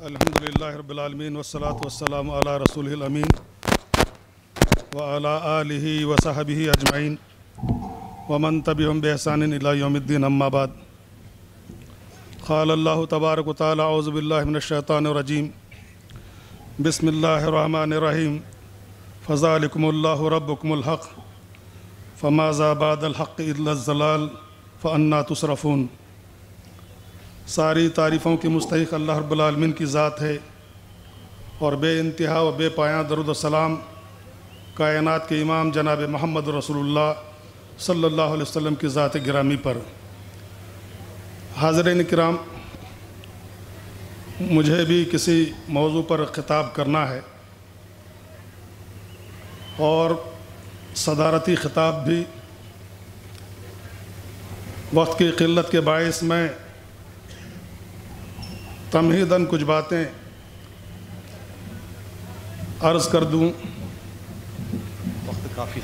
الحمد للہ رب العالمین والصلاة والسلام علی رسول الامین وعلی آلہ وصحبہ اجمعین ومن تبعهم بإحسان الى یوم الدین اما بعد قال اللہ تبارک و تعالی اعوذ باللہ من الشیطان الرجیم بسم اللہ الرحمن الرحیم فذالکم اللہ ربکم الحق فماذا بعد الحق الا الزلال فانا تصرفون ساری تعریفوں کی مستحق اللہ رب العالمین کی ذات ہے اور بے انتہا و بے پایاں درود السلام کائنات کے امام جناب محمد رسول اللہ صلی اللہ علیہ وسلم کی ذات گرامی پر۔ حاضرین کرام، مجھے بھی کسی موضوع پر خطاب کرنا ہے اور صدارتی خطاب بھی۔ وقت کی قلت کے باعث میں تمہیدن کچھ باتیں عرض کر دوں۔ وقت کافی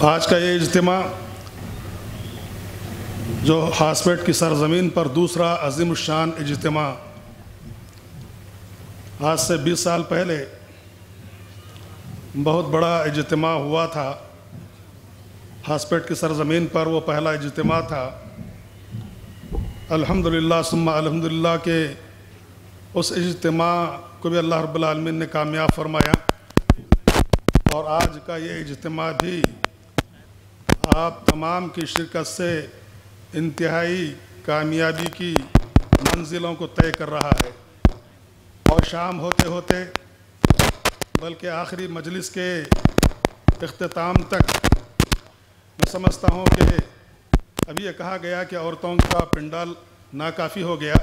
آج کا یہ اجتماع جو ہاسپیٹ کی سرزمین پر دوسرا عظیم الشان اجتماع۔ آج سے بیس سال پہلے بہت بڑا اجتماع ہوا تھا۔ ہاسپیٹ کی سرزمین پر وہ پہلا اجتماع تھا۔ الحمدللہ، ثم الحمدللہ کے اس اجتماع کو بھی اللہ رب العالمین نے کامیاب فرمایا۔ اور آج کا یہ اجتماع بھی آپ تمام کی شرکت سے انتہائی کامیابی کی منزلوں کو طے کر رہا ہے۔ اور شام ہوتے ہوتے بلکہ آخری مجلس کے اختتام تک میں سمجھتا ہوں کہ ابھی یہ کہا گیا کہ عورتوں کا پنڈال ناکافی ہو گیا۔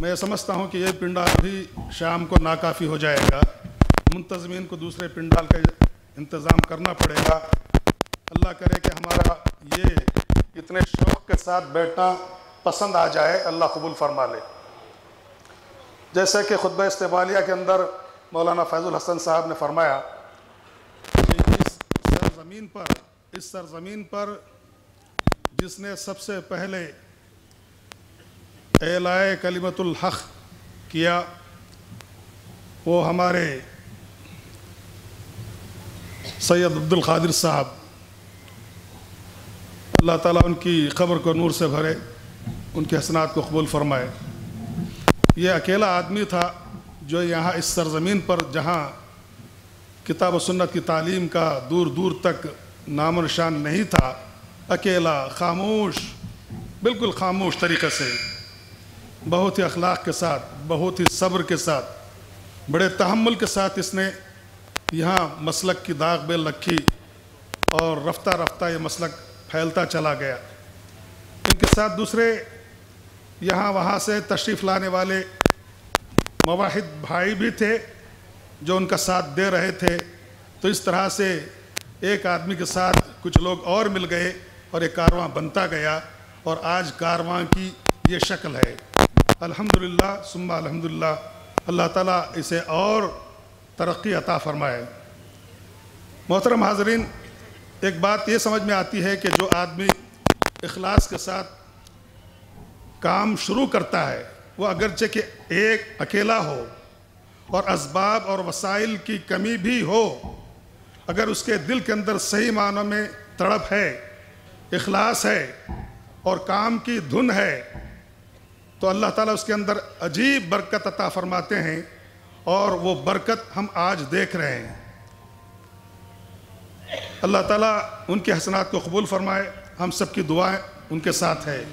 میں سمجھتا ہوں کہ یہ پنڈال بھی شام کو ناکافی ہو جائے گا۔ منتظمین کو دوسرے پنڈال کا انتظام کرنا پڑے گا۔ اللہ کرے کہ ہمارا یہ اتنے شوق کے ساتھ بیٹھنا پسند آ جائے۔ اللہ قبول فرما لے۔ جیسے کہ خطبہ استبالیہ کے اندر مولانا فیض الحسن صاحب نے فرمایا کہ اس سرزمین پر، اس سرزمین پر جس نے سب سے پہلے اعلائے کلمت الحق کیا، وہ ہمارے سید عبد القادر صاحب۔ اللہ تعالیٰ ان کی قبر کو نور سے بھرے، ان کے حسنات کو قبول فرمائے۔ یہ اکیلا آدمی تھا جو یہاں اس سرزمین پر، جہاں کتاب و سنت کی تعلیم کا دور دور تک نام و نشان نہیں تھا اکیلا، خاموش، بالکل خاموش طریقے سے، بہت ہی اخلاق کے ساتھ، بہت ہی صبر کے ساتھ، بڑے تحمل کے ساتھ اس نے یہاں مسلک کی داغ بیل رکھی اور رفتہ رفتہ یہ مسلک پھیلتا چلا گیا۔ ان کے ساتھ دوسرے یہاں وہاں سے تشریف لانے والے مواحد بھائی بھی تھے جو ان کا ساتھ دے رہے تھے۔ تو اس طرح سے ایک آدمی کے ساتھ کچھ لوگ اور مل گئے۔ اور ایک کارواں بنتا گیا اور آج کارواں کی یہ شکل ہے۔ الحمدللہ، ثم الحمدللہ، اللہ تعالیٰ اسے اور ترقی عطا فرمائے۔ محترم حاضرین، ایک بات یہ سمجھ میں آتی ہے کہ جو آدمی اخلاص کے ساتھ کام شروع کرتا ہے، وہ اگرچہ کہ ایک اکیلا ہو اور اسباب اور وسائل کی کمی بھی ہو، اگر اس کے دل کے اندر صحیح معنوں میں تڑپ ہے اخلاص ہے اور کام کی دھن ہے، تو اللہ تعالیٰ اس کے اندر عجیب برکت عطا فرماتے ہیں اور وہ برکت ہم آج دیکھ رہے ہیں۔ اللہ تعالیٰ ان کے حسنات کو قبول فرمائے، ہم سب کی دعائیں ان کے ساتھ ہے۔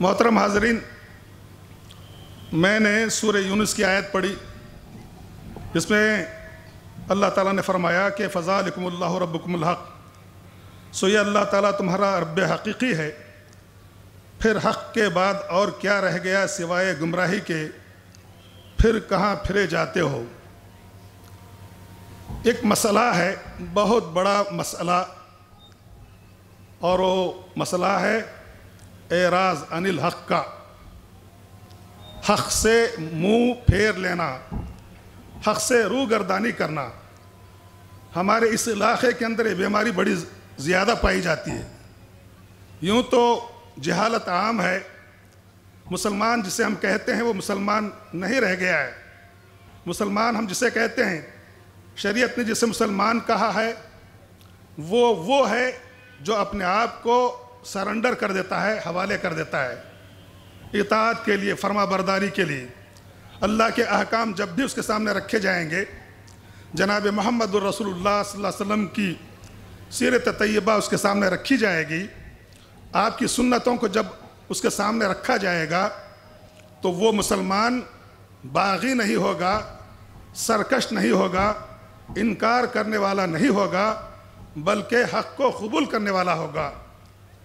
محترم حاضرین، میں نے سورہ یونس کی آیت پڑھی، جس میں اللہ تعالیٰ نے فرمایا کہ فضالکم اللہ ربکم الحق۔ سو یہ اللہ تعالیٰ تمہارا رب حقیقی ہے۔ پھر حق کے بعد اور کیا رہ گیا سوائے گمراہی کے؟ پھر کہاں پھرے جاتے ہو؟ ایک مسئلہ ہے، بہت بڑا مسئلہ۔ اور وہ مسئلہ ہے اعراض عن الحق کا۔ حق سے منہ پھیر لینا، حق سے روح گردانی کرنا۔ ہمارے اس علاقے کے اندر یہ بیماری بڑی زیادہ پائی جاتی ہے۔ یوں تو جہالت عام ہے۔ مسلمان جسے ہم کہتے ہیں وہ مسلمان نہیں رہ گیا ہے۔ مسلمان ہم جسے کہتے ہیں، شریعت نے جسے مسلمان کہا ہے، وہ وہ ہے جو اپنے آپ کو سرنڈر کر دیتا ہے، حوالے کر دیتا ہے۔ اطاعت کے لیے، فرما برداری کے لیے۔ اللہ کے احکام جب بھی اس کے سامنے رکھے جائیں گے، جناب محمد الرسول اللہ صلی اللہ علیہ وسلم کی سیرت طیبہ اس کے سامنے رکھی جائے گی۔ آپ کی سنتوں کو جب اس کے سامنے رکھا جائے گا تو وہ مسلمان باغی نہیں ہوگا، سرکش نہیں ہوگا، انکار کرنے والا نہیں ہوگا، بلکہ حق کو قبول کرنے والا ہوگا۔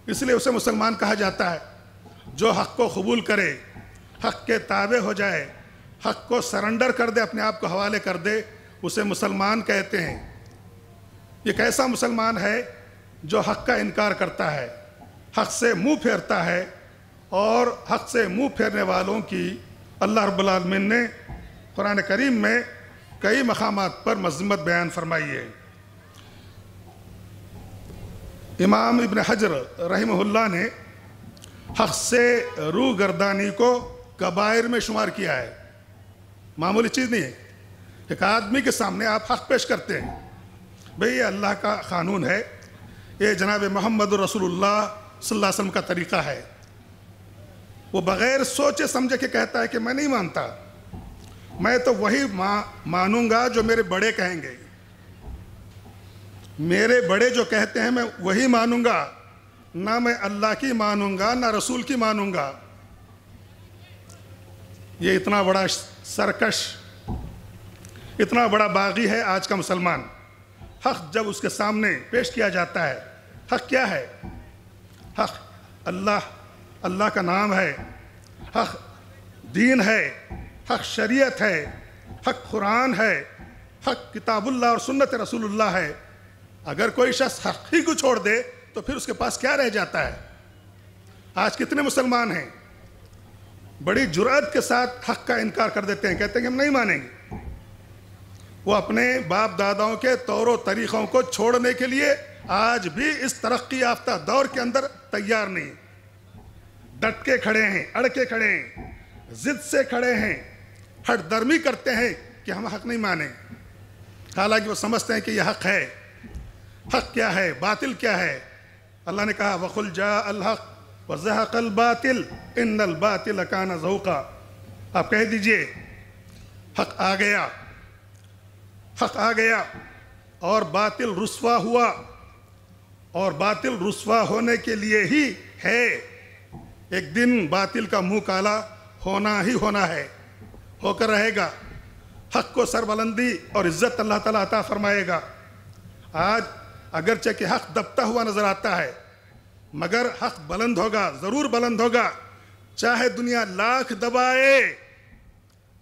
اس لیے اسے مسلمان کہا جاتا ہے، جو حق کو قبول کرے، حق کے تابع ہو جائے، حق کو سرنڈر کر دے، اپنے آپ کو حوالے کر دے، اسے مسلمان کہتے ہیں۔ یہ کیسا مسلمان ہے جو حق کا انکار کرتا ہے، حق سے منہ پھیرتا ہے اور حق سے منہ پھیرنے والوں کی اللہ رب العالمین نے قرآن کریم میں کئی مقامات پر مذمت بیان فرمائی ہے۔ امام ابن حجر رحمہ اللہ نے حق سے روح گردانی کو کبائر میں شمار کیا ہے۔ معمولی چیز نہیں ہے۔ ایک آدمی کے سامنے آپ حق پیش کرتے ہیں۔ بھئی یہ اللہ کا قانون ہے۔ یہ جناب محمد رسول اللہ صلی اللہ علیہ وسلم کا طریقہ ہے۔ وہ بغیر سوچے سمجھے کے کہتا ہے کہ میں نہیں مانتا۔ میں تو وہی مانوں گا جو میرے بڑے کہیں گے۔ میرے بڑے جو کہتے ہیں میں وہی مانوں گا۔ نہ میں اللہ کی مانوں گا، نہ رسول کی مانوں گا۔ یہ اتنا بڑا سرکش، اتنا بڑا باغی ہے آج کا مسلمان۔ حق جب اس کے سامنے پیش کیا جاتا ہے، حق کیا ہے؟ حق اللہ اللہ کا نام ہے، حق دین ہے، حق شریعت ہے، حق قرآن ہے، حق کتاب اللہ اور سنت رسول اللہ ہے۔ اگر کوئی شخص حق ہی کو چھوڑ دے تو پھر اس کے پاس کیا رہ جاتا ہے؟ آج کتنے مسلمان ہیں؟ بڑی جرأت کے ساتھ حق کا انکار کر دیتے ہیں، کہتے ہیں کہ ہم نہیں مانیں گے۔ وہ اپنے باپ داداؤں کے طور و طریقوں کو چھوڑنے کے لیے آج بھی اس ترقی یافتہ دور کے اندر تیار نہیں۔ ڈٹ کے کھڑے ہیں اڑ کے کھڑے ہیں، ضد سے کھڑے ہیں۔ ہٹ درمی کرتے ہیں کہ ہم حق نہیں مانیں۔ حالانکہ وہ سمجھتے ہیں کہ یہ حق ہے۔ حق کیا ہے؟ باطل کیا ہے؟ اللہ نے کہا، وَقُلْ جَاءَ الْحَقْ وَزَحَقَ الْبَاطِلِ إِنَّ الْبَاطِلَ كَانَ زَوْقًا۔ آپ کہہ دیجیے، حق آ گیا۔ حق آ گیا اور باطل رسوا ہوا اور باطل رسوا ہونے کے لیے ہی ہے۔ ایک دن باطل کا منہ کالا ہونا ہی ہونا ہے، ہو کر رہے گا۔ حق کو سربلندی اور عزت اللہ تعالیٰ عطا فرمائے گا۔ آج اگرچہ کہ حق دبتا ہوا نظر آتا ہے، مگر حق بلند ہوگا، ضرور بلند ہوگا۔ چاہے دنیا لاکھ دبائے،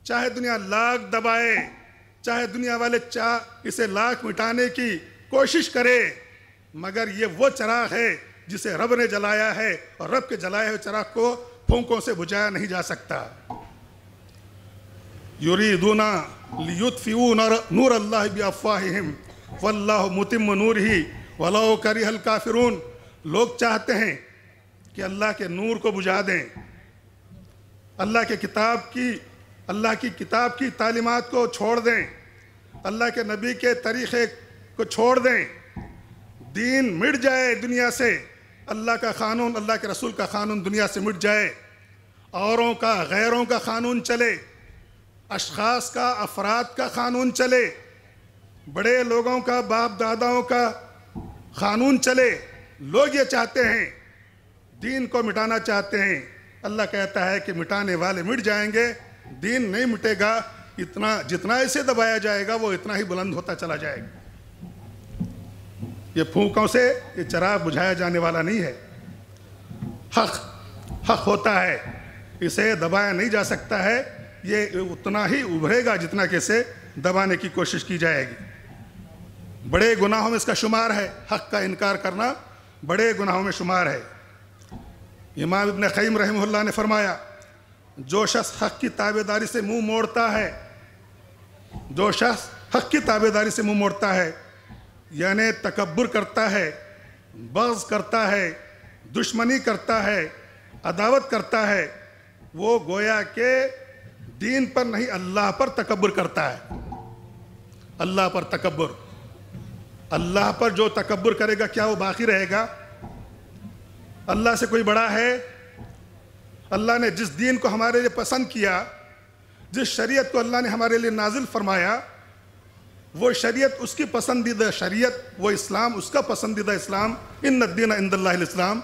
چاہے دنیا لاکھ دبائے۔ چاہے دنیا والے چاہ اسے لاکھ مٹانے کی کوشش کرے، مگر یہ وہ چراغ ہے جسے رب نے جلایا ہے اور رب کے جلائے ہوئے چراغ کو پھونکوں سے بجھایا نہیں جا سکتا۔ یریدون لیطفئوا نور اللہ بافواہہم واللہ متم نور ہی ولو کرہ الکافرون۔ لوگ چاہتے ہیں کہ اللہ کے نور کو بجھا دیں۔ اللہ کے کتاب کی اللہ کی کتاب کی تعلیمات کو چھوڑ دیں۔ اللہ کے نبی کے طریقے کو چھوڑ دیں۔ دین مٹ جائے دنیا سے۔ اللہ کا قانون، اللہ کے رسول کا قانون دنیا سے مٹ جائے۔ اوروں کا، غیروں کا قانون چلے۔ اشخاص کا، افراد کا قانون چلے۔ بڑے لوگوں کا، باپ داداؤں کا قانون چلے۔ لوگ یہ چاہتے ہیں، دین کو مٹانا چاہتے ہیں۔ اللہ کہتا ہے کہ مٹانے والے مٹ جائیں گے۔ دین نہیں مٹے گا، اتنا جتنا اسے دبایا جائے گا، وہ اتنا ہی بلند ہوتا چلا جائے گا۔ یہ پھونکوں سے یہ چراغ بجھایا جانے والا نہیں ہے۔ حق حق ہوتا ہے۔ اسے دبایا نہیں جا سکتا ہے۔ یہ اتنا ہی ابھرے گا جتنا کہ اسے دبانے کی کوشش کی جائے گی۔ بڑے گناہوں میں اس کا شمار ہے۔ حق کا انکار کرنا بڑے گناہوں میں شمار ہے۔ امام ابن قیم رحمہ اللہ نے فرمایا جو شخص حق کی تابع داری سے منہ موڑتا ہے، جو شخص حق کی تابع داری سے منہ موڑتا ہے یعنی تکبر کرتا ہے، بغض کرتا ہے، دشمنی کرتا ہے، عداوت کرتا ہے، وہ گویا کہ دین پر نہیں، اللہ پر تکبر کرتا ہے۔ اللہ پر تکبر۔ اللہ پر جو تکبر کرے گا، کیا وہ باقی رہے گا؟ اللہ سے کوئی بڑا ہے؟ اللہ نے جس دین کو ہمارے لیے پسند کیا، جس شریعت کو اللہ نے ہمارے لیے نازل فرمایا، وہ شریعت اس کی پسندیدہ شریعت، وہ اسلام، اس کا پسندیدہ اسلام، ان الدین عند اللہ الاسلام،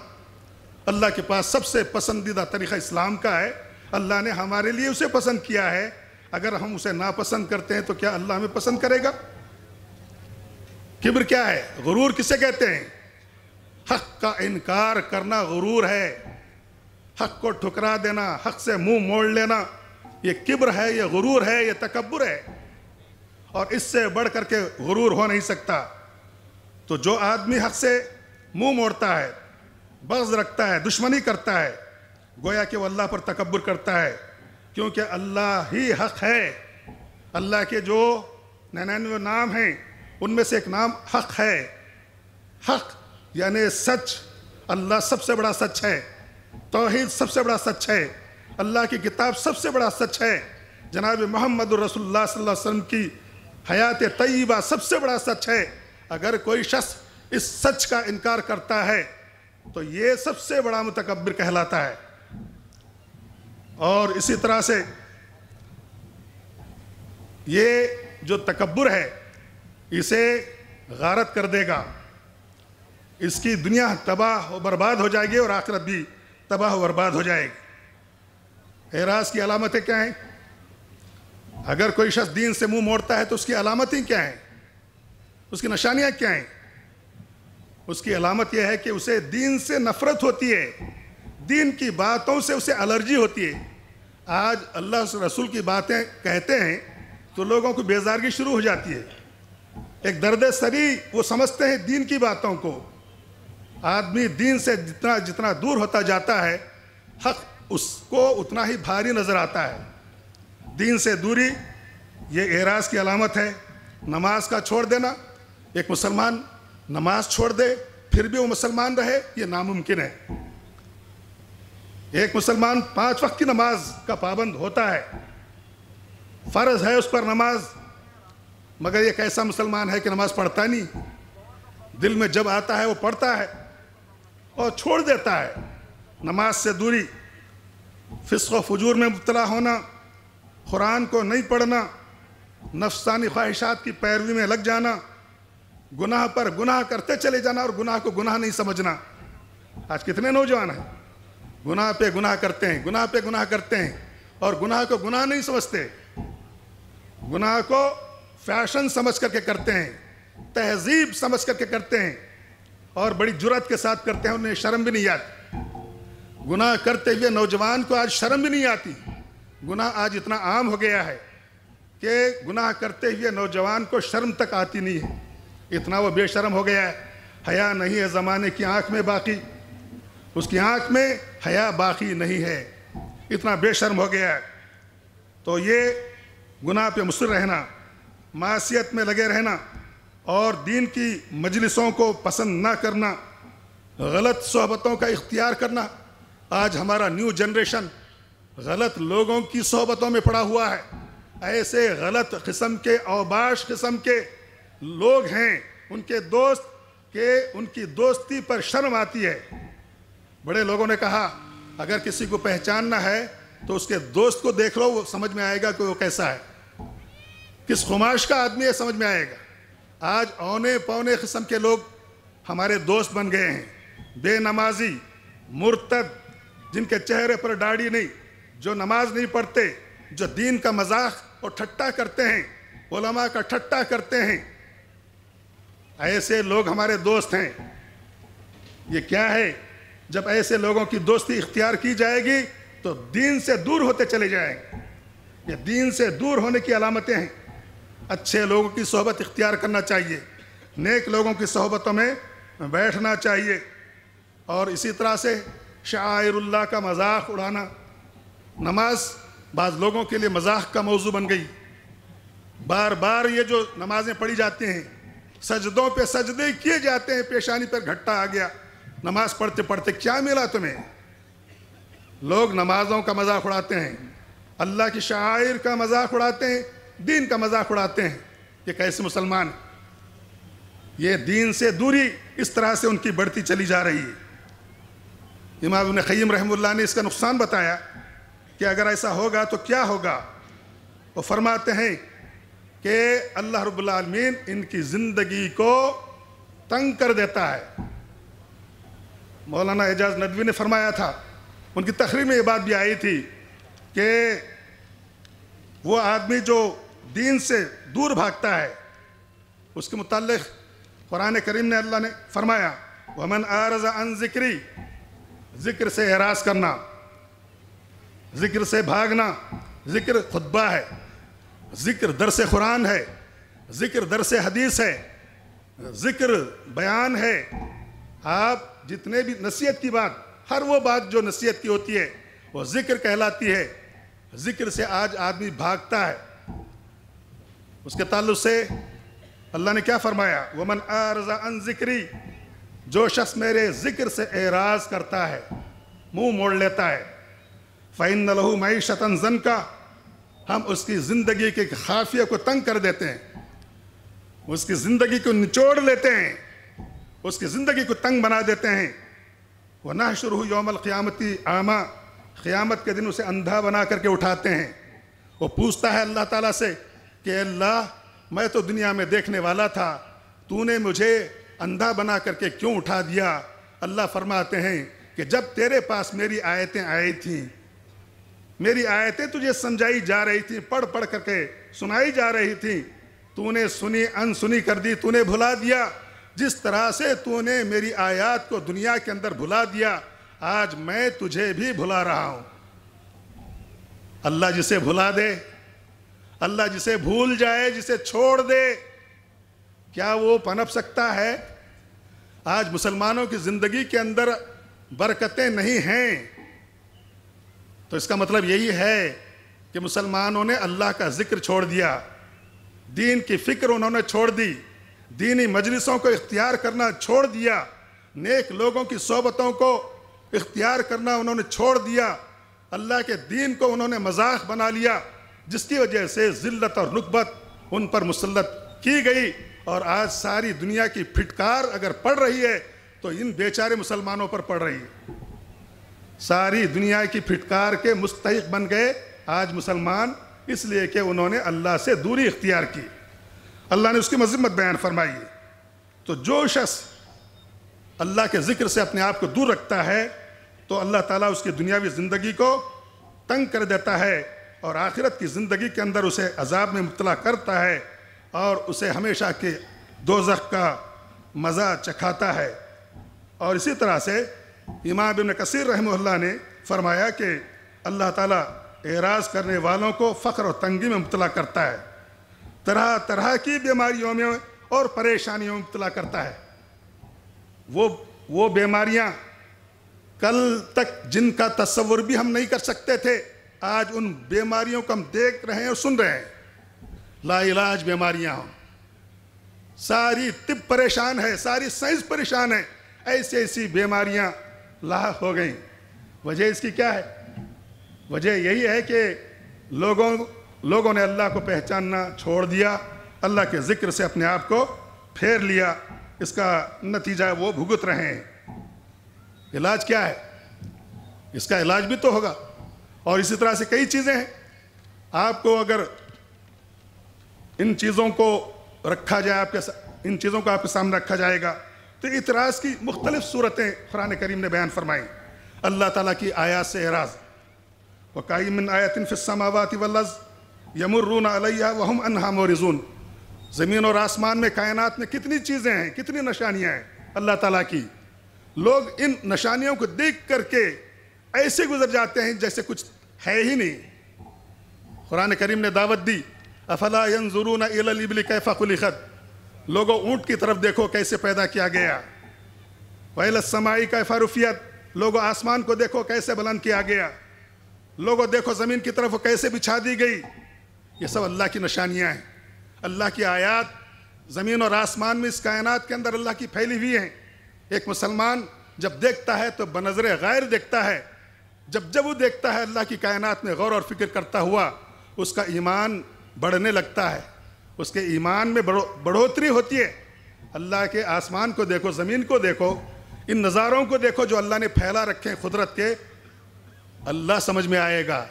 اللہ کے پاس سب سے پسندیدہ طریقہ اسلام کا ہے۔ اللہ نے ہمارے لیے اسے پسند کیا ہے۔ اگر ہم اسے ناپسند کرتے ہیں تو کیا اللہ ہمیں پسند کرے گا؟ کبر کیا ہے؟ غرور کسے کہتے ہیں؟ حق کا انکار کرنا غرور ہے۔ حق کو ٹھکرا دینا، حق سے منہ موڑ لینا، یہ کبر ہے، یہ غرور ہے، یہ تکبر ہے۔ اور اس سے بڑھ کر کے غرور ہو نہیں سکتا۔ تو جو آدمی حق سے منہ موڑتا ہے، بغض رکھتا ہے، دشمنی کرتا ہے، گویا کہ وہ اللہ پر تکبر کرتا ہے، کیونکہ اللہ ہی حق ہے۔ اللہ کے جو نینانوے نام ہیں، ان میں سے ایک نام حق ہے۔ حق یعنی سچ۔ اللہ سب سے بڑا سچ ہے۔ توحید سب سے بڑا سچ ہے۔ اللہ کی کتاب سب سے بڑا سچ ہے۔ جناب محمد الرسول اللہ صلی اللہ علیہ وسلم کی حیات طیبہ سب سے بڑا سچ ہے۔ اگر کوئی شخص اس سچ کا انکار کرتا ہے، تو یہ سب سے بڑا متکبر کہلاتا ہے۔ اور اسی طرح سے یہ جو تکبر ہے، اسے غارت کر دے گا۔ اس کی دنیا تباہ و برباد ہو جائے گی اور آخرت بھی تباہ و برباد ہو جائے گی۔ اعراض کی علامتیں کیا ہیں؟ اگر کوئی شخص دین سے منہ موڑتا ہے تو اس کی علامتیں کیا ہیں؟ اس کی نشانیاں کیا ہیں؟ اس کی علامت یہ ہے کہ اسے دین سے نفرت ہوتی ہے۔ دین کی باتوں سے اسے الرجی ہوتی ہے۔ آج اللہ رسول کی باتیں کہتے ہیں تو لوگوں کو بیزارگی شروع ہو جاتی ہے۔ ایک درد سری وہ سمجھتے ہیں دین کی باتوں کو۔ آدمی دین سے جتنا جتنا دور ہوتا جاتا ہے، حق اس کو اتنا ہی بھاری نظر آتا ہے۔ دین سے دوری، یہ اعراض کی علامت ہے۔ نماز کا چھوڑ دینا، ایک مسلمان نماز چھوڑ دے، پھر بھی وہ مسلمان رہے، یہ ناممکن ہے۔ ایک مسلمان پانچ وقت کی نماز کا پابند ہوتا ہے، فرض ہے اس پر نماز، مگر یہ کیسا مسلمان ہے کہ نماز پڑھتا نہیں۔ دل میں جب آتا ہے، وہ پڑھتا ہے۔ اور چھوڑ دیتا ہے۔ نماز سے دوری، فسق و فجور میں مبتلا ہونا، قرآن کو نہیں پڑھنا، نفسانی خواہشات کی پیروی میں لگ جانا، گناہ پر گناہ کرتے چلے جانا اور گناہ کو گناہ نہیں سمجھنا۔ آج کتنے نوجوان ہیں؟ گناہ پہ گناہ کرتے ہیں، گناہ پہ گناہ کرتے ہیں اور گناہ کو گناہ نہیں سمجھتے۔ گناہ کو فیشن سمجھ کر کے کرتے ہیں، تہذیب سمجھ کر کے کرتے ہیں۔ اور بڑی جرت کے ساتھ کرتے ہیں، انہیں شرم بھی نہیں آتی۔ گناہ کرتے ہوئے نوجوان کو آج شرم بھی نہیں آتی۔ گناہ آج اتنا عام ہو گیا ہے کہ گناہ کرتے ہوئے نوجوان کو شرم تک آتی نہیں ہے۔ اتنا وہ بے شرم ہو گیا ہے۔ حیا نہیں ہے زمانے کی آنکھ میں باقی۔ اس کی آنکھ میں حیا باقی نہیں ہے۔ اتنا بے شرم ہو گیا ہے۔ تو یہ گناہ پہ مصر رہنا معاشیت میں لگے رہنا اور دین کی مجلسوں کو پسند نہ کرنا، غلط صحبتوں کا اختیار کرنا، آج ہمارا نیو جنریشن غلط لوگوں کی صحبتوں میں پڑا ہوا ہے۔ ایسے غلط قسم کے، اوباش قسم کے لوگ ہیں۔ ان کے دوست کہ ان کی دوستی پر شرم آتی ہے۔ بڑے لوگوں نے کہا، اگر کسی کو پہچاننا ہے تو اس کے دوست کو دیکھ لو، وہ سمجھ میں آئے گا کہ وہ کیسا ہے۔ کس خماش کا آدمی ہے، سمجھ میں آئے گا۔ آج اونے پونے قسم کے لوگ ہمارے دوست بن گئے ہیں۔ بے نمازی، مرتد، جن کے چہرے پر داڑھی نہیں، جو نماز نہیں پڑھتے، جو دین کا مذاق اور ٹھٹا کرتے ہیں، علماء کا ٹھٹا کرتے ہیں۔ ایسے لوگ ہمارے دوست ہیں۔ یہ کیا ہے؟ جب ایسے لوگوں کی دوستی اختیار کی جائے گی، تو دین سے دور ہوتے چلے جائیں۔ گے یہ دین سے دور ہونے کی علامتیں ہیں۔ اچھے لوگوں کی صحبت اختیار کرنا چاہیے۔ نیک لوگوں کی صحبتوں میں بیٹھنا چاہیے۔ اور اسی طرح سے شاعر اللہ کا مذاق اڑانا۔ نماز بعض لوگوں کے لیے مذاق کا موضوع بن گئی۔ بار بار یہ جو نمازیں پڑھی جاتی ہیں، سجدوں پہ سجدے کیے جاتے ہیں، پیشانی پر گھٹا آ گیا۔ نماز پڑھتے پڑھتے کیا ملا تمہیں؟ لوگ نمازوں کا مذاق اڑاتے ہیں۔ اللہ کی شاعر کا مذاق اڑاتے ہیں۔ دین کا مذاق اڑاتے ہیں۔ یہ کیسے مسلمان یہ دین سے دوری اس طرح سے ان کی بڑھتی چلی جا رہی ہے۔ امام ابن خیم رحم اللہ نے اس کا نقصان بتایا کہ اگر ایسا ہوگا تو کیا ہوگا؟ وہ فرماتے ہیں کہ اللہ رب العالمین ان کی زندگی کو تنگ کر دیتا ہے۔ مولانا اعجاز ندوی نے فرمایا تھا، ان کی تقریر میں یہ بات بھی آئی تھی کہ وہ آدمی جو دین سے دور بھاگتا ہے۔ اس کے متعلق قرآن کریم نے اللہ نے فرمایا، وَمَنْ آرَزَ عَنْ ذِكْرِ، ذکر سے اعراض کرنا، ذکر سے بھاگنا، ذکر خطبہ ہے، ذکر درس قرآن ہے، ذکر درس حدیث ہے، ذکر بیان ہے۔ آپ جتنے بھی نصیحت کی بات، ہر وہ بات جو نصیحت کی ہوتی ہے، وہ ذکر کہلاتی ہے۔ ذکر سے آج آدمی بھاگتا ہے۔ اس کے تعلق سے اللہ نے کیا فرمایا؟ ومن آرزا ان ذکری جو شخص میرے ذکر سے اعراض کرتا ہے، منہ موڑ لیتا ہے فعن لہو معیشت زن کا ہم اس کی زندگی کے خافیہ کو تنگ کر دیتے ہیں، اس کی زندگی کو نچوڑ لیتے ہیں، اس کی زندگی کو تنگ بنا دیتے ہیں۔ وہ نہ شروع یوم القیامتی آما قیامت کے دن اسے اندھا بنا کر کے اٹھاتے ہیں۔ وہ پوچھتا ہے اللہ تعالیٰ سے کہ اللہ، میں تو دنیا میں دیکھنے والا تھا، تو نے مجھے اندھا بنا کر کے کیوں اٹھا دیا؟ اللہ فرماتے ہیں کہ جب تیرے پاس میری آیتیں آئی تھیں، میری آیتیں تجھے سمجھائی جا رہی تھیں، پڑھ پڑھ کر کے سنائی جا رہی تھیں، تو نے سنی ان سنی کر دی، تو نے بھلا دیا۔ جس طرح سے تو نے میری آیات کو دنیا کے اندر بھلا دیا، آج میں تجھے بھی بھلا رہا ہوں۔ اللہ جسے بھلا دے اللہ جسے بھول جائے، جسے چھوڑ دے، کیا وہ پنپ سکتا ہے؟ آج مسلمانوں کی زندگی کے اندر برکتیں نہیں ہیں۔ تو اس کا مطلب یہی ہے کہ مسلمانوں نے اللہ کا ذکر چھوڑ دیا۔ دین کی فکر انہوں نے چھوڑ دی۔ دینی مجلسوں کو اختیار کرنا چھوڑ دیا۔ نیک لوگوں کی صحبتوں کو اختیار کرنا انہوں نے چھوڑ دیا۔ اللہ کے دین کو انہوں نے مذاق بنا لیا۔ جس کی وجہ سے ذلت اور نقبت ان پر مسلط کی گئی اور آج ساری دنیا کی پھٹکار اگر پڑ رہی ہے تو ان بیچارے مسلمانوں پر پڑ رہی ہے۔ ساری دنیا کی پھٹکار کے مستحق بن گئے آج مسلمان، اس لیے کہ انہوں نے اللہ سے دوری اختیار کی۔ اللہ نے اس کی مذمت بیان فرمائی ہے۔ تو جو شخص اللہ کے ذکر سے اپنے آپ کو دور رکھتا ہے تو اللہ تعالیٰ اس کی دنیاوی زندگی کو تنگ کر دیتا ہے۔ اور آخرت کی زندگی کے اندر اسے عذاب میں مبتلا کرتا ہے اور اسے ہمیشہ کے دوزخ کا مزہ چکھاتا ہے۔ اور اسی طرح سے امام ابن کثیر رحمہ اللہ نے فرمایا کہ اللہ تعالیٰ اعراض کرنے والوں کو فخر و تنگی میں مبتلا کرتا ہے۔ طرح طرح کی بیماریوں میں اور پریشانیوں میں مبتلا کرتا ہے۔ وہ وہ بیماریاں کل تک جن کا تصور بھی ہم نہیں کر سکتے تھے آج ان بیماریوں کو ہم دیکھ رہے ہیں اور سن رہے ہیں۔ لا علاج بیماریاں ہوں۔ ساری طب پریشان ہے، ساری سائنس پریشان ہے۔ ایسی ایسی بیماریاں لاحق ہو گئیں۔ وجہ اس کی کیا ہے؟ وجہ یہی ہے کہ لوگوں لوگوں نے اللہ کو پہچاننا چھوڑ دیا، اللہ کے ذکر سے اپنے آپ کو پھیر لیا۔ اس کا نتیجہ وہ بھگت رہے ہیں۔ علاج کیا ہے؟ اس کا علاج بھی تو ہوگا۔ اور اسی طرح سے کئی چیزیں ہیں۔ آپ کو اگر ان چیزوں کو رکھا جائے، آپ کے ان چیزوں کو آپ کے سامنے رکھا جائے گا، تو اعتراض کی مختلف صورتیں قرآن کریم نے بیان فرمائیں۔ اللہ تعالیٰ کی آیات سے اعراض۔ وَقَائِم مِّنْ آیَةٍ فِي السَّمَاوَاتِ وَاللَّزْ يَمُرُّونَ عَلَيْهَا وَهُمْ أَنْهَا مُورِزُونَ زمین اور آسمان میں کائنات میں کتنی چیزیں ہیں، کتنی نشانیاں ہیں اللہ تعالیٰ کی۔ لوگ ان نشانیوں کو دیکھ کر کے ایسے گزر جاتے ہیں جیسے کچھ ہے ہی نہیں۔ قرآن کریم نے دعوت دی، افلا ينظرون الى الابل كيف خلقت؟ لوگوں اونٹ کی طرف دیکھو کیسے پیدا کیا گیا۔ ویل السمائی کیف رفیت لوگوں آسمان کو دیکھو کیسے بلند کیا گیا۔ لوگوں دیکھو زمین کی طرف کیسے بچھا دی گئی۔ یہ سب اللہ کی نشانیاں ہیں۔ اللہ کی آیات زمین اور آسمان میں اس کائنات کے اندر اللہ کی پھیلی ہوئی ہیں۔ ایک مسلمان جب دیکھتا ہے تو بنظر غیر دیکھتا ہے۔ جب جب وہ دیکھتا ہے اللہ کی کائنات میں غور اور فکر کرتا ہوا، اس کا ایمان بڑھنے لگتا ہے۔ اس کے ایمان میں بڑھوتری ہوتی ہے۔ اللہ کے آسمان کو دیکھو، زمین کو دیکھو، ان نظاروں کو دیکھو جو اللہ نے پھیلا رکھے ہیں قدرت کے۔ اللہ سمجھ میں آئے گا،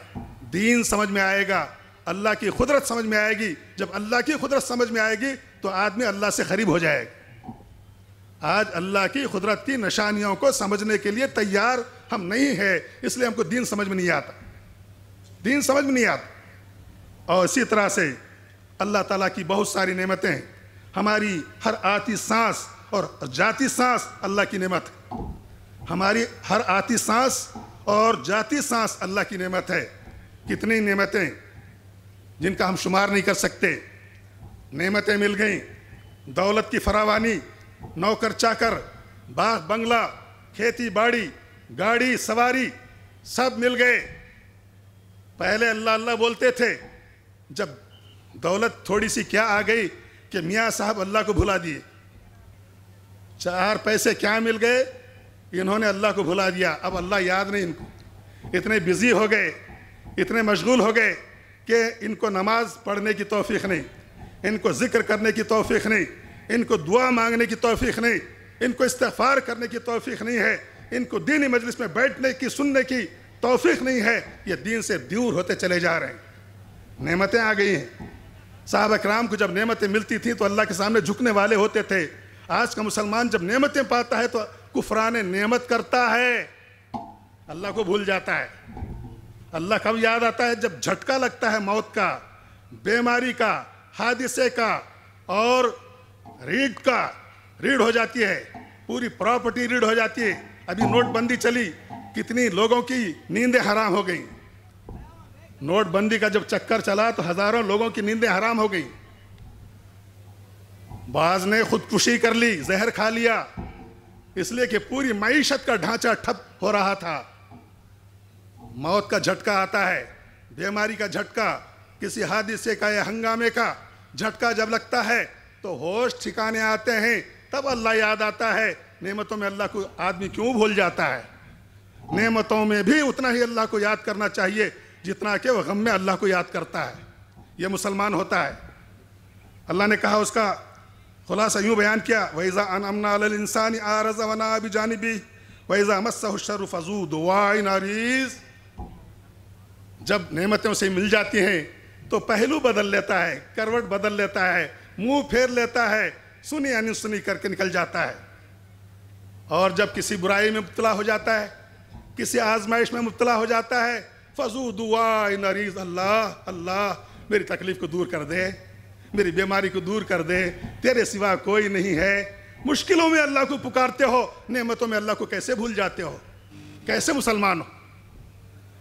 دین سمجھ میں آئے گا، اللہ کی قدرت سمجھ میں آئے گی۔ جب اللہ کی قدرت سمجھ میں آئے گی تو آدمی اللہ سے قریب ہو جائے گا۔ آج اللہ کی قدرت کی نشانیوں کو سمجھنے کے لیے تیار ہم نہیں ہیں، اس لیے ہم کو دین سمجھ میں نہیں آتا۔ دین سمجھ میں نہیں آتا۔ اور اسی طرح سے اللہ تعالیٰ کی بہت ساری نعمتیں ہماری ہر آتی سانس اور جاتی سانس اللہ کی نعمت ہے۔ ہماری ہر آتی سانس اور جاتی سانس اللہ کی نعمت ہے۔ کتنی نعمتیں جن کا ہم شمار نہیں کر سکتے۔ نعمتیں مل گئیں۔ دولت کی فراوانی نوکر چاکر باغ بنگلہ، کھیتی باڑی، گاڑی سواری، سب مل گئے۔ پہلے اللہ اللہ بولتے تھے، جب دولت تھوڑی سی کیا آ گئی کہ میاں صاحب اللہ کو بھلا دیے۔ چار پیسے کیا مل گئے؟ انہوں نے اللہ کو بھلا دیا۔ اب اللہ یاد نہیں ان کو۔ اتنے بزی ہو گئے، اتنے مشغول ہو گئے کہ ان کو نماز پڑھنے کی توفیق نہیں، ان کو ذکر کرنے کی توفیق نہیں۔ ان کو دعا مانگنے کی توفیق نہیں، ان کو استغفار کرنے کی توفیق نہیں ہے، ان کو دینی مجلس میں بیٹھنے کی، سننے کی توفیق نہیں ہے، یہ دین سے دور ہوتے چلے جا رہے ہیں۔ نعمتیں آ گئی ہیں۔ صاحب اکرام کو جب نعمتیں ملتی تھیں تو اللہ کے سامنے جھکنے والے ہوتے تھے۔ آج کا مسلمان جب نعمتیں پاتا ہے تو کفران نعمت کرتا ہے۔ اللہ کو بھول جاتا ہے۔ اللہ کب یاد آتا ہے؟ جب جھٹکا لگتا ہے موت کا، بیماری کا، حادثے کا اور ریڈ کا ریڈ ہو جاتی ہے، پوری پراپرٹی ریڈ ہو جاتی ہے۔ ابھی نوٹ بندی چلی، کتنی لوگوں کی نیندیں حرام ہو گئیں۔ نوٹ بندی کا جب چکر چلا تو ہزاروں لوگوں کی نیندیں حرام ہو گئیں۔ بعض نے خودکشی کر لی، زہر کھا لیا۔ اس لیے کہ پوری معیشت کا ڈھانچہ ٹھپ ہو رہا تھا۔ موت کا جھٹکا آتا ہے، بیماری کا جھٹکا، کسی حادثے کا یا ہنگامے کا جھٹکا جب لگتا ہے تو ہوش ٹھکانے آتے ہیں، تب اللہ یاد آتا ہے، نعمتوں میں اللہ کو آدمی کیوں بھول جاتا ہے؟ نعمتوں میں بھی اتنا ہی اللہ کو یاد کرنا چاہیے جتنا کہ وہ غم میں اللہ کو یاد کرتا ہے۔ یہ مسلمان ہوتا ہے۔ اللہ نے کہا اس کا خلاصہ یوں بیان کیا، وَإِذَا أَنْعَمْنَا عَلَى الْإِنسَانِ آرَزَ وَنَا بِجَانِبِهِ وَإِذَا مَسَّهُ الشَّرُّ فَذُو دُعَائِنْ عَرِيض جب نعمتوں سے مل جاتی ہیں تو پہلو بدل لیتا ہے، کروٹ بدل لیتا ہے منہ پھیر لیتا ہے، سنی یعنی سنی کر کے نکل جاتا ہے۔ اور جب کسی برائی میں مبتلا ہو جاتا ہے، کسی آزمائش میں مبتلا ہو جاتا ہے، فضو دعا نریز اللہ اللہ، میری تکلیف کو دور کر دے، میری بیماری کو دور کر دے، تیرے سوا کوئی نہیں ہے۔ مشکلوں میں اللہ کو پکارتے ہو، نعمتوں میں اللہ کو کیسے بھول جاتے ہو؟ کیسے مسلمان ہو؟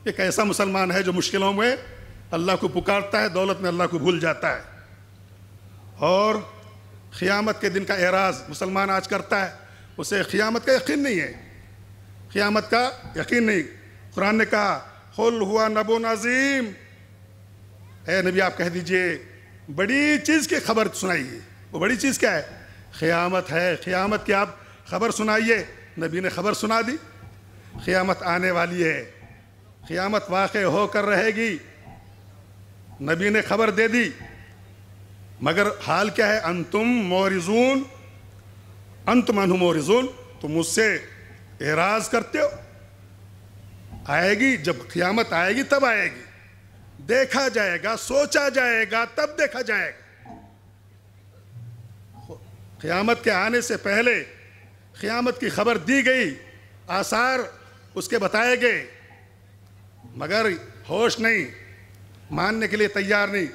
ایک ایسا مسلمان ہے جو مشکلوں میں اللہ کو پکارتا ہے، دولت میں اللہ کو بھول جاتا ہے۔ اور قیامت کے دن کا اعراض مسلمان آج کرتا ہے، اسے قیامت کا یقین نہیں ہے۔ قیامت کا یقین نہیں۔ قرآن نے کہا خل ہوا نبو نظیم اے نبی، آپ کہہ دیجیے، بڑی چیز کی خبر سنائیے۔ وہ بڑی چیز کیا ہے؟ قیامت ہے، قیامت کی آپ خبر سنائیے۔ نبی نے خبر سنا دی۔ قیامت آنے والی ہے۔ قیامت واقع ہو کر رہے گی۔ نبی نے خبر دے دی۔ مگر حال کیا ہے؟ انتم مورزون انتم انہم مورزون تم اس سے اعراض کرتے ہو. آئے گی، جب قیامت آئے گی تب آئے گی. دیکھا جائے گا، سوچا جائے گا، تب دیکھا جائے گا. قیامت کے آنے سے پہلے قیامت کی خبر دی گئی، آثار اس کے بتائے گئے. مگر ہوش نہیں، ماننے کے لیے تیار نہیں.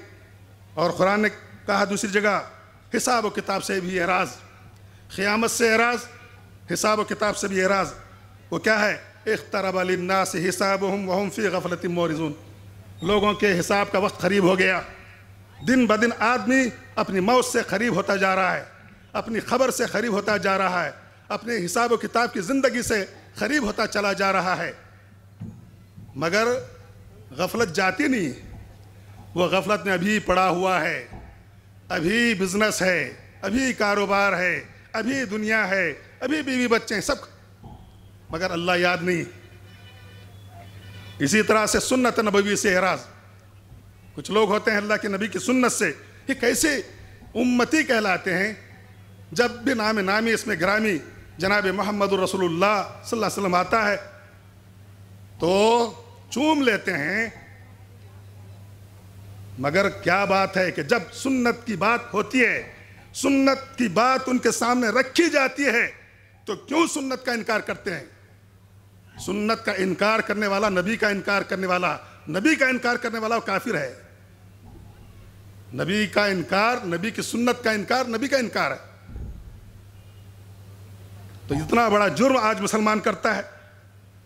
اور قرآن نے کہا دوسری جگہ، حساب و کتاب سے بھی اعراض قیامت سے اعراض حساب و کتاب سے بھی اعراض وہ کیا ہے؟ اخترب للناس حسابهم وهم فی غفلت مورزون۔ لوگوں کے حساب کا وقت قریب ہو گیا۔ دن بدن آدمی اپنی موت سے قریب ہوتا جا رہا ہے، اپنی خبر سے قریب ہوتا جا رہا ہے، اپنے حساب و کتاب کی زندگی سے قریب ہوتا چلا جا رہا ہے۔ مگر غفلت جاتی نہیں، وہ غفلت میں ابھی پڑا ہوا ہے۔ ابھی بزنس ہے، ابھی کاروبار ہے، ابھی دنیا ہے، ابھی بیوی بچے ہیں، سب۔ مگر اللہ یاد نہیں۔ اسی طرح سے سنت نبوی سے اعراض کچھ لوگ ہوتے ہیں اللہ کے نبی کی سنت سے یہ کیسے امتی کہلاتے ہیں۔ جب بھی نام نامی اس میں گرامی جناب محمد الرسول اللہ صلی اللہ علیہ وسلم آتا ہے تو چوم لیتے ہیں مگر کیا بات ہے کہ جب سنت کی بات ہوتی ہے، سنت کی بات ان کے سامنے رکھی جاتی ہے، تو کیوں سنت کا انکار کرتے ہیں؟ سنت کا انکار کرنے والا نبی کا انکار کرنے والا، نبی کا انکار کرنے والا وہ کافر ہے۔ نبی کا انکار، نبی کی سنت کا انکار، نبی کا انکار ہے۔ تو اتنا بڑا جرم آج مسلمان کرتا ہے۔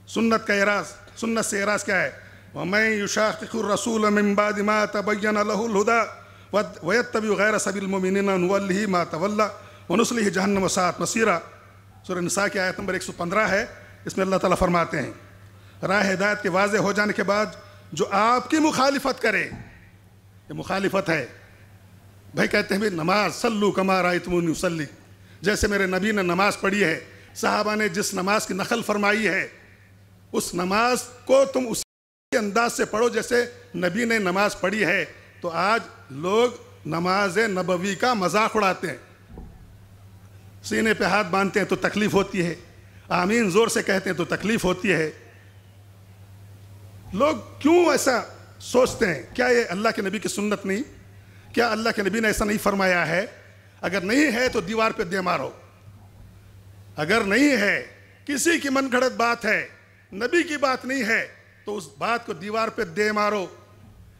سنت کا اعراض، سنت سے اعراض کیا ہے؟ وَمَن يُشَاقِقُ الرَّسُولَ مِن بَعْدِ مَا تَبَيَّنَ لَهُ الْهُدَى وَيَتَّبِعْ غَيْرَ سَبِيلِ الْمُؤْمِنِينَ نُوَلِّهِ مَا تَوَلَّى وَنُصْلِهِ جَهَنَّمَ وَسَاءَتْ مَصِيرًا۔ سورہ نساء کی آیت نمبر 115 ہے۔ اس میں اللہ تعالیٰ فرماتے ہیں، راہ ہدایت کے واضح ہو جانے کے بعد جو آپ کی مخالفت کرے، یہ مخالفت ہے۔ بھائی کہتے ہیں بھی نماز سلو کما رائتمونی سلی جیسے میرے نبی نے نماز پڑھی ہے، صحابہ نے جس نماز کی نقل فرمائی ہے، اس نماز کو تم اسی انداز سے پڑھو، جیسے نبی نے نماز پڑھی ہے، تو آج لوگ نماز نبوی کا مذاق اڑاتے ہیں۔ سینے پہ ہاتھ باندھتے ہیں تو تکلیف ہوتی ہے۔ آمین زور سے کہتے ہیں تو تکلیف ہوتی ہے۔ لوگ کیوں ایسا سوچتے ہیں؟ کیا یہ اللہ کے نبی کی سنت نہیں؟ کیا اللہ کے نبی نے ایسا نہیں فرمایا ہے؟ اگر نہیں ہے تو دیوار پہ دے مارو۔ اگر نہیں ہے، کسی کی من گھڑت بات ہے، نبی کی بات نہیں ہے۔ تو اس بات کو دیوار پہ دے مارو۔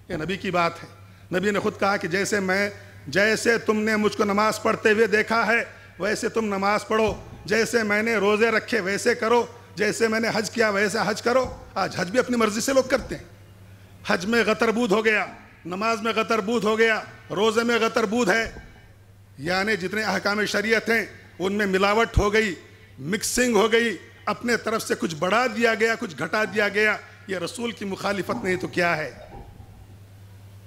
یہ نبی کی بات ہے۔ نبی نے خود کہا کہ جیسے میں، جیسے تم نے مجھ کو نماز پڑھتے ہوئے دیکھا ہے، ویسے تم نماز پڑھو۔ جیسے میں نے روزے رکھے، ویسے کرو۔ جیسے میں نے حج کیا، ویسے حج کرو۔ آج حج بھی اپنی مرضی سے لوگ کرتے ہیں۔ حج میں غطر بود ہو گیا، نماز میں غطر بود ہو گیا، روزے میں غطر بود ہے۔ یعنی جتنے احکام شریعت ہیں، ان میں ملاوٹ ہو گئی مکسنگ ہو گئی، اپنے طرف سے کچھ بڑھا دیا گیا، کچھ گھٹا دیا گیا۔ یہ رسول کی مخالفت نہیں تو کیا ہے؟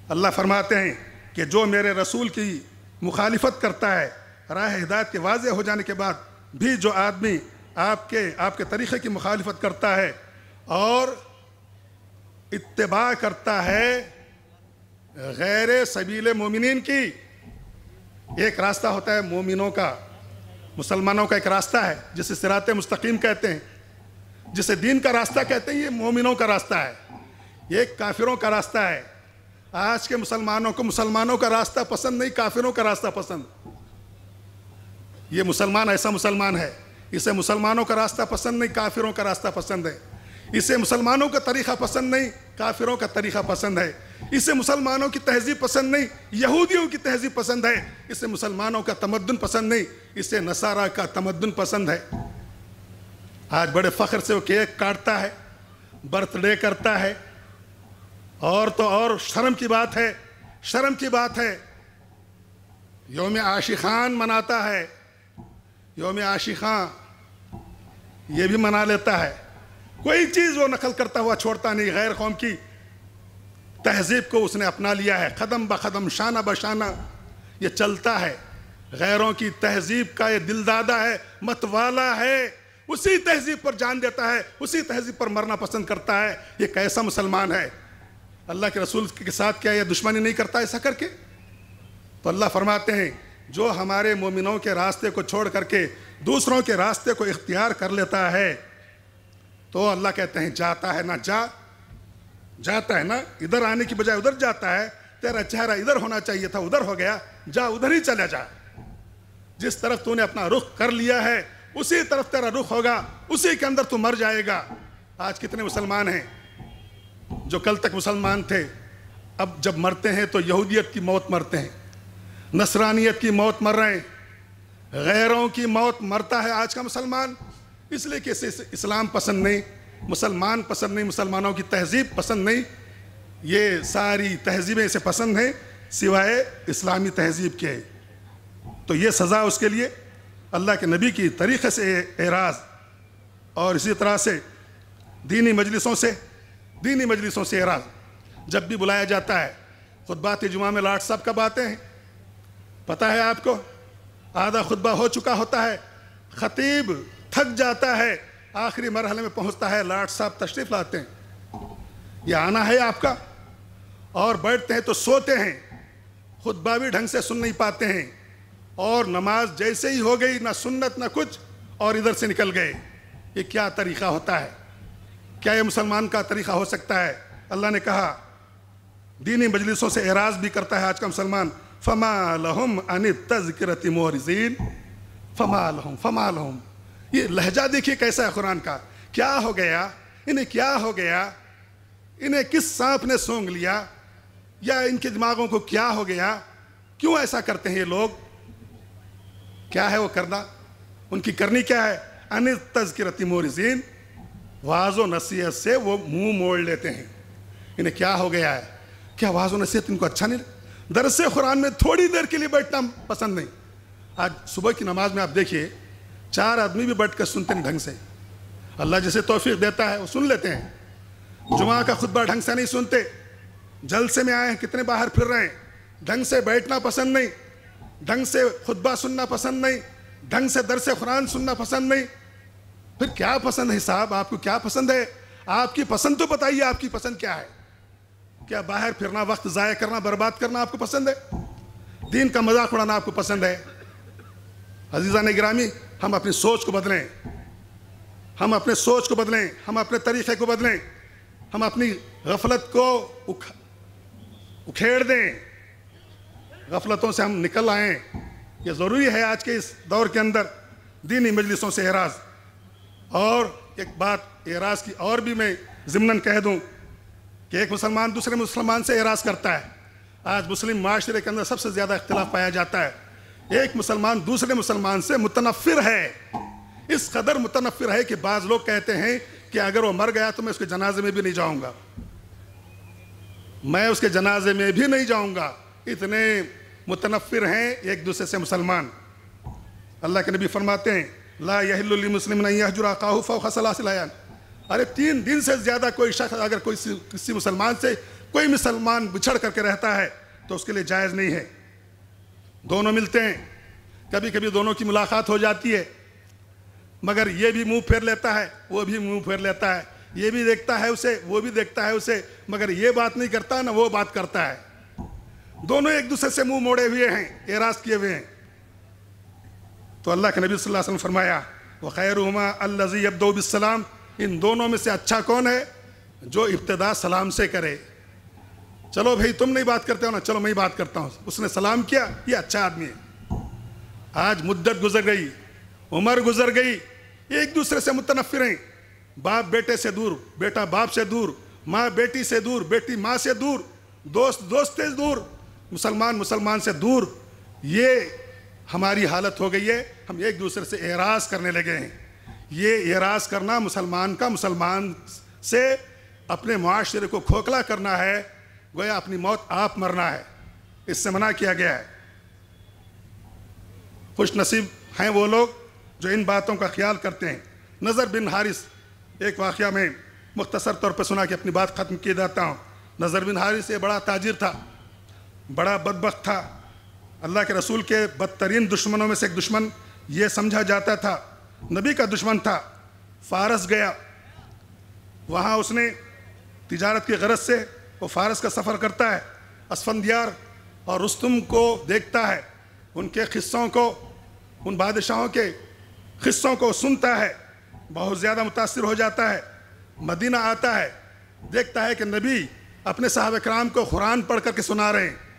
اللہ فرماتے ہیں کہ جو میرے رسول کی مخالفت کرتا ہے، راہ ہدایت کے واضح ہو جانے کے بعد بھی جو آدمی آپ کے آپ کے طریقے کی مخالفت کرتا ہے اور اتباع کرتا ہے غیر سبیل مومنین کی، ایک راستہ ہوتا ہے مومنوں کا، مسلمانوں کا ایک راستہ ہے، جسے سرات مستقیم کہتے ہیں۔ جسے دین کا راستہ کہتے ہیں، یہ مومنوں کا راستہ ہے۔ یہ کافروں کا راستہ ہے۔ آج کے مسلمانوں کو مسلمانوں کا راستہ پسند نہیں، کافروں کا راستہ پسند۔ یہ مسلمان ایسا مسلمان ہے۔ اسے مسلمانوں کا راستہ پسند نہیں، کافروں کا راستہ پسند ہے۔ اسے مسلمانوں کا طریقہ پسند نہیں، کافروں کا طریقہ پسند ہے۔ اسے مسلمانوں کی تہذیب پسند نہیں، یہودیوں کی تہذیب پسند ہے۔ اسے مسلمانوں کا تمدن پسند نہیں، اسے نصارہ کا تمدن پسند ہے۔ آج بڑے فخر سے وہ کیک کاٹتا ہے، برتھ ڈے کرتا ہے۔ اور تو اور شرم کی بات ہے، شرم کی بات ہے۔ یوم عاشقان مناتا ہے۔ یوم عاشقان یہ بھی منا لیتا ہے۔ کوئی چیز وہ نقل کرتا ہوا چھوڑتا نہیں، غیر قوم کی تہذیب کو اس نے اپنا لیا ہے۔ قدم بقدم شانہ بشانہ یہ چلتا ہے۔ غیروں کی تہذیب کا یہ دل دادا ہے متوالا ہے۔ اسی تہذیب پر جان دیتا ہے، اسی تہذیب پر مرنا پسند کرتا ہے۔ یہ کیسا مسلمان ہے؟ اللہ کے رسول کے ساتھ کیا یہ دشمنی نہیں کرتا ایسا کر کے؟ تو اللہ فرماتے ہیں، جو ہمارے مومنوں کے راستے کو چھوڑ کر کے دوسروں کے راستے کو اختیار کر لیتا ہے، تو اللہ کہتے ہیں، جاتا ہے نہ جا، جاتا ہے نا ادھر آنے کی بجائے ادھر جاتا ہے۔ تیرا چہرہ ادھر ہونا چاہیے تھا، ادھر ہو گیا، جا ادھر ہی چلا جا۔ جس طرف تو نے اپنا رخ کر لیا ہے اسی طرف تیرا رخ ہوگا، اسی کے اندر تو مر جائے گا۔ آج کتنے مسلمان ہیں جو کل تک مسلمان تھے، اب جب مرتے ہیں تو یہودیت کی موت مرتے ہیں، نصرانیت کی موت مر رہے ہیں، غیروں کی موت مرتا ہے آج کا مسلمان۔ اس لیے کہ اسے اسلام پسند نہیں، مسلمان پسند نہیں، مسلمانوں کی تہذیب پسند نہیں۔ یہ ساری تہذیبیں اسے پسند ہیں، سوائے اسلامی تہذیب کے۔ تو یہ سزا اس کے لیے اللہ کے نبی کی طریقے سے اعراض اور اسی طرح سے دینی مجلسوں سے دینی مجلسوں سے اعراض۔ جب بھی بلایا جاتا ہے خطبات جمعہ میں لاٹ صاحب کب آتے ہیں؟ پتہ ہے آپ کو؟ آدھا خطبہ ہو چکا ہوتا ہے، خطیب تھک جاتا ہے، آخری مرحلے میں پہنچتا ہے لاٹ صاحب تشریف لاتے ہیں۔ یہ آنا ہے آپ کا؟ اور بیٹھتے ہیں تو سوتے ہیں، خطبہ بھی ڈھنگ سے سن نہیں پاتے ہیں۔ اور نماز جیسے ہی ہو گئی، نہ سنت، نہ کچھ، اور ادھر سے نکل گئے۔ یہ کیا طریقہ ہوتا ہے؟ کیا یہ مسلمان کا طریقہ ہو سکتا ہے؟ اللہ نے کہا، دینی مجلسوں سے اعراض بھی کرتا ہے آج کا مسلمان۔ فما لہم ان تذکرت مورزین فما لہم فما لہم یہ لہجہ دیکھیے کیسا ہے قرآن کا۔ کیا ہو گیا؟ انہیں کیا ہو گیا؟ انہیں کس سانپ نے سونگ لیا؟ یا ان کے دماغوں کو کیا ہو گیا؟ کیوں ایسا کرتے ہیں یہ لوگ؟ کیا ہے وہ کرنا ان کی کرنی کیا ہے؟ ان تذکرتی مورزین واض و نصیحت سے وہ منہ موڑ لیتے ہیں۔ انہیں کیا ہو گیا ہے؟ کیا واض و نصیحت ان کو اچھا نہیں درس قرآن میں تھوڑی دیر کے لیے بیٹھنا پسند نہیں۔ آج صبح کی نماز میں آپ دیکھیے، چار آدمی بھی بیٹھ کر سنتے ہیں ڈھنگ سے۔ اللہ جسے توفیق دیتا ہے، وہ سن لیتے ہیں۔ جمعہ کا خطبہ ڈھنگ سے نہیں سنتے۔ جلسے میں آئے ہیں، کتنے باہر پھر رہے ہیں۔ ڈھنگ سے بیٹھنا پسند نہیں۔ ڈھنگ سے خطبہ سننا پسند نہیں، ڈھنگ سے درس قرآن سننا پسند نہیں۔ پھر کیا پسند ہے صاحب آپ کو کیا پسند ہے؟ آپ کی پسند تو بتائیے آپ کی پسند کیا ہے۔ کیا باہر پھرنا، وقت ضائع کرنا، برباد کرنا آپ کو پسند ہے؟ دین کا مذاق اڑانا آپ کو پسند ہے؟ عزیزہ گرامی ہم اپنی سوچ کو بدلیں۔ ہم اپنے سوچ کو بدلیں، ہم اپنے طریقے کو بدلیں۔ ہم اپنی غفلت کو اکھیڑ دیں۔ غفلتوں سے ہم نکل آئیں یہ ضروری ہے آج کے اس دور کے اندر دینی مجلسوں سے اعراض۔ اور ایک بات اعراض کی اور بھی میں ضمن کہہ دوں کہ ایک مسلمان دوسرے مسلمان سے اعراض کرتا ہے۔ آج مسلم معاشرے کے اندر سب سے زیادہ اختلاف پایا جاتا ہے۔ ایک مسلمان دوسرے مسلمان سے متنفر ہے۔ اس قدر متنفر ہے کہ بعض لوگ کہتے ہیں کہ اگر وہ مر گیا تو میں اس کے جنازے میں بھی نہیں جاؤں گا۔ میں اس کے جنازے میں بھی نہیں جاؤں گا۔ اتنے متنفر ہیں ایک دوسرے سے مسلمان۔ اللہ کے نبی فرماتے ہیں، لا یحل مسلم نہیں یحجر فوق ثلاث لیان ارے، تین دن سے زیادہ کوئی شخص اگر کوئی کسی مسلمان سے کوئی مسلمان بچھڑ کر کے رہتا ہے تو اس کے لیے جائز نہیں ہے۔ دونوں ملتے ہیں۔ کبھی کبھی دونوں کی ملاقات ہو جاتی ہے۔ مگر یہ بھی منہ پھیر لیتا ہے، وہ بھی منہ پھیر لیتا ہے۔ یہ بھی دیکھتا ہے اسے، وہ بھی دیکھتا ہے اسے۔ مگر یہ بات نہیں کرتا، نہ وہ بات کرتا ہے۔ دونوں ایک دوسرے سے منہ موڑے ہوئے ہیں، اعراض کیے ہوئے ہیں۔ تو اللہ کے نبی صلی اللہ علیہ وسلم فرمایا وہ خیر الزی ابدو السلام ان دونوں میں سے اچھا کون ہے جو ابتدا سلام سے کرے؟ چلو بھائی، تم نہیں بات کرتے ہو نا، چلو میں ہی بات کرتا ہوں۔ اس نے سلام کیا، یہ اچھا آدمی ہے۔ آج مدت گزر گئی، عمر گزر گئی، ایک دوسرے سے متنفر ہیں۔ باپ بیٹے سے دور، بیٹا باپ سے دور، ماں بیٹی سے دور، بیٹی ماں سے دور، دوست دوست سے دور۔ مسلمان مسلمان سے دور، یہ ہماری حالت ہو گئی ہے، ہم ایک دوسرے سے اعراض کرنے لگے ہیں۔ یہ اعراض کرنا مسلمان کا مسلمان سے اپنے معاشرے کو کھوکھلا کرنا ہے، گویا اپنی موت آپ مرنا ہے۔ اس سے منع کیا گیا ہے۔ خوش نصیب ہیں وہ لوگ جو ان باتوں کا خیال کرتے ہیں۔ نظر بن حارث، ایک واقعہ میں مختصر طور پہ سنا کہ اپنی بات ختم کی جاتا ہوں۔ نظر بن حارث یہ بڑا تاجر تھا۔ بڑا بدبخت تھا۔ اللہ کے رسول کے بدترین دشمنوں میں سے ایک دشمن یہ سمجھا جاتا تھا۔ نبی کا دشمن تھا۔ فارس گیا۔ وہاں اس نے تجارت کی غرض سے وہ فارس کا سفر کرتا ہے۔ اسفندیار اور رستم کو دیکھتا ہے۔ ان کے قصوں کو، ان بادشاہوں کے قصوں کو سنتا ہے۔ بہت زیادہ متاثر ہو جاتا ہے۔ مدینہ آتا ہے۔ دیکھتا ہے کہ نبی اپنے صحابہ کرام کو قرآن پڑھ کر کے سنا رہے ہیں۔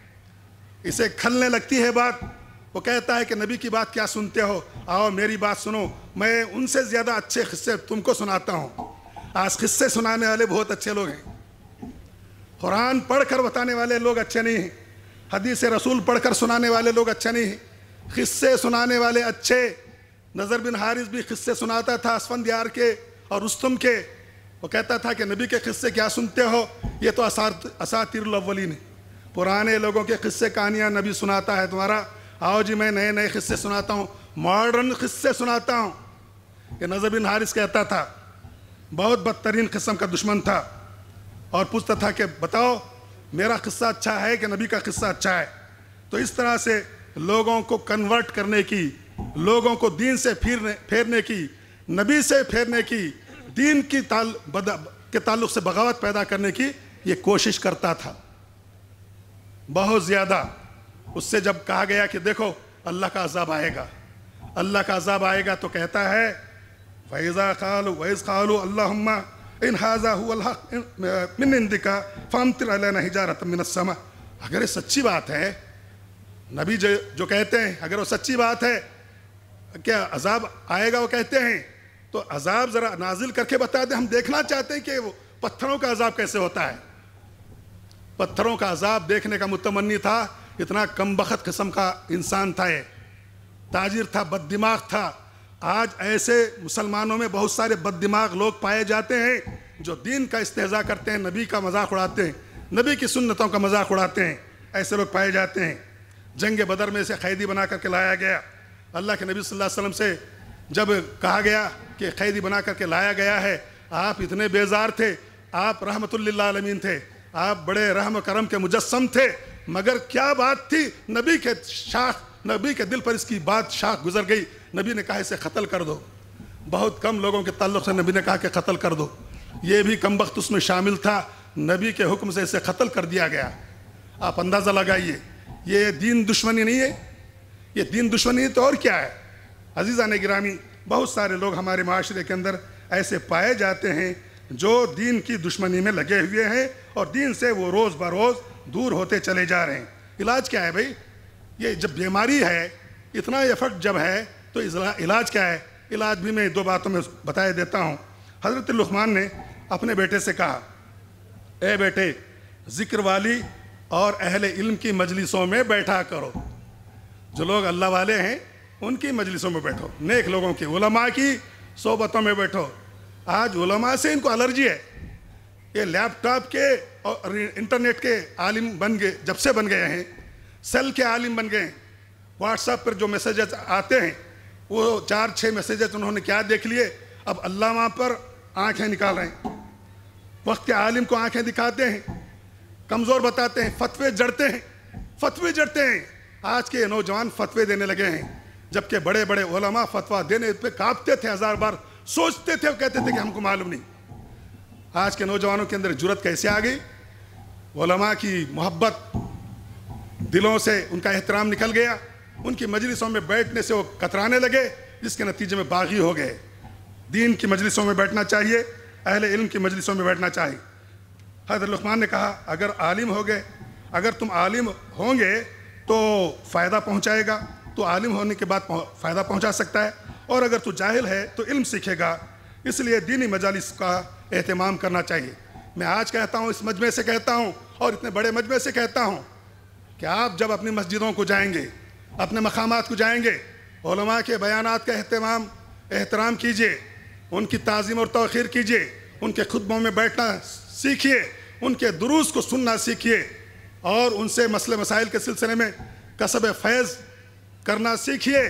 اسے کھلنے لگتی ہے بات۔ وہ کہتا ہے کہ نبی کی بات کیا سنتے ہو؟ آؤ میری بات سنو۔ میں ان سے زیادہ اچھے قصے تم کو سناتا ہوں۔ آج قصے سنانے والے بہت اچھے لوگ ہیں۔ قرآن پڑھ کر بتانے والے لوگ اچھے نہیں ہیں۔ حدیث رسول پڑھ کر سنانے والے لوگ اچھے نہیں ہیں۔ قصے سنانے والے اچھے۔ نظر بن حارث بھی قصے سناتا تھا اسفندیار کے اور رستم کے۔ وہ کہتا تھا کہ نبی کے قصے کیا سنتے ہو؟ یہ تو اساتیر الاولین ہے پرانے لوگوں کے قصے کہانیاں نبی سناتا ہے تمہارا۔ آؤ جی میں نئے نئے قصے سناتا ہوں۔ ماڈرن قصے سناتا ہوں۔ کہ نظر بن حارث کہتا تھا، بہت بدترین قسم کا دشمن تھا۔ اور پوچھتا تھا کہ، بتاؤ، میرا قصہ اچھا ہے کہ نبی کا قصہ اچھا ہے؟ تو اس طرح سے لوگوں کو کنورٹ کرنے کی، لوگوں کو دین سے پھیرنے پھیرنے کی، نبی سے پھیرنے کی، دین کی کے تعلق سے بغاوت پیدا کرنے کی یہ کوشش کرتا تھا۔ بہت زیادہ۔ اس سے جب کہا گیا کہ دیکھو، اللہ کا عذاب آئے گا۔ اللہ کا عذاب آئے گا تو کہتا ہے فیضا خالو ویز خالو اللہ ان حاضہ من اندکا فامتر علینا حجارت من السماء اگر یہ سچی بات ہے، نبی جو جو کہتے ہیں، اگر وہ سچی بات ہے، کیا عذاب آئے گا وہ کہتے ہیں؟ تو عذاب ذرا نازل کر کے بتا دیں۔ ہم دیکھنا چاہتے ہیں کہ وہ پتھروں کا عذاب کیسے ہوتا ہے۔ پتھروں کا عذاب دیکھنے کا متمنی تھا، اتنا کم بخت قسم کا انسان تھا یہ۔ تاجر تھا بد دماغ تھا۔ آج ایسے مسلمانوں میں بہت سارے بد دماغ لوگ پائے جاتے ہیں جو دین کا استحضاء کرتے ہیں، نبی کا مذاق اڑاتے ہیں۔ نبی کی سنتوں کا مذاق اڑاتے ہیں۔ ایسے لوگ پائے جاتے ہیں۔ جنگ بدر میں سے قیدی بنا کر کے لایا گیا۔ اللہ کے نبی صلی اللہ علیہ وسلم سے جب کہا گیا کہ قیدی بنا کر کے لایا گیا ہے، آپ اتنے بیزار تھے، آپ رحمت اللہ عالمین تھے۔ آپ بڑے رحم و کرم کے مجسم تھے، مگر کیا بات تھی؟ نبی کے شاخ، نبی کے دل پر اس کی بات شاخ گزر گئی۔ نبی نے کہا اسے قتل کر دو۔ بہت کم لوگوں کے تعلق سے نبی نے کہا کہ قتل کر دو۔ یہ بھی کم وقت اس میں شامل تھا۔ نبی کے حکم سے اسے قتل کر دیا گیا۔ آپ اندازہ لگائیے، یہ دین دشمنی نہیں ہے؟ یہ دین دشمنی ہے تو اور کیا ہے؟ عزیزہ گرامی، بہت سارے لوگ ہمارے معاشرے کے اندر ایسے پائے جاتے ہیں جو دین کی دشمنی میں لگے ہوئے ہیں اور دین سے وہ روز بروز دور ہوتے چلے جا رہے ہیں۔ علاج کیا ہے بھائی؟ یہ جب بیماری ہے، اتنا افیکٹ جب ہے تو علاج کیا ہے؟ علاج بھی میں دو باتوں میں بتایا دیتا ہوں۔ حضرت لقمان نے اپنے بیٹے سے کہا، اے بیٹے، ذکر والی اور اہل علم کی مجلسوں میں بیٹھا کرو۔ جو لوگ اللہ والے ہیں، ان کی مجلسوں میں بیٹھو۔ نیک لوگوں کی، علماء کی صحبتوں میں بیٹھو۔ آج علماء سے ان کو الرجی ہے یہ لیپ ٹاپ کے اور انٹرنیٹ کے عالم بن گئے، جب سے بن گئے ہیں، سیل کے عالم بن گئے ہیں۔ واٹس ایپ پر جو میسیجز آتے ہیں، وہ چار چھ میسیجز انہوں نے کیا دیکھ لیے، اب اللہ وہاں پر آنکھیں نکال رہے ہیں۔ وقت کے عالم کو آنکھیں دکھاتے ہیں، کمزور بتاتے ہیں، فتوے جڑتے ہیں، فتوے جڑتے ہیں۔ آج کے نوجوان فتوے دینے لگے ہیں، جبکہ بڑے بڑے علماء فتوہ دینے پہ کاپتے تھے ہزار بار۔ سوچتے تھے وہ کہتے تھے کہ ہم کو معلوم نہیں۔ آج کے نوجوانوں کے اندر جرت کیسے آ گئی؟ علماء کی محبت دلوں سے ان کا احترام نکل گیا۔ ان کی مجلسوں میں بیٹھنے سے وہ کترانے لگے، جس کے نتیجے میں باغی ہو گئے۔ دین کی مجلسوں میں بیٹھنا چاہیے، اہل علم کی مجلسوں میں بیٹھنا چاہیے۔ حضرت لقمان نے کہا، اگر عالم ہو گئے، اگر تم عالم ہوں گے تو فائدہ پہنچائے گا۔ تو عالم ہونے کے بعد فائدہ پہنچا سکتا ہے۔ اور اگر تو جاہل ہے تو علم سیکھے گا، اس لیے دینی مجالس کا اہتمام کرنا چاہیے۔ میں آج کہتا ہوں، اس مجمع سے کہتا ہوں اور اتنے بڑے مجمع سے کہتا ہوں کہ آپ جب اپنی مسجدوں کو جائیں گے، اپنے مقامات کو جائیں گے، علماء کے بیانات کا اہتمام، احترام کیجیے، ان کی تعظیم اور توخیر کیجیے، ان کے خطبوں میں بیٹھنا سیکھیے ان کے دروس کو سننا سیکھیے اور ان سے مسئلے مسائل کے سلسلے میں کسب فیض کرنا سیکھیے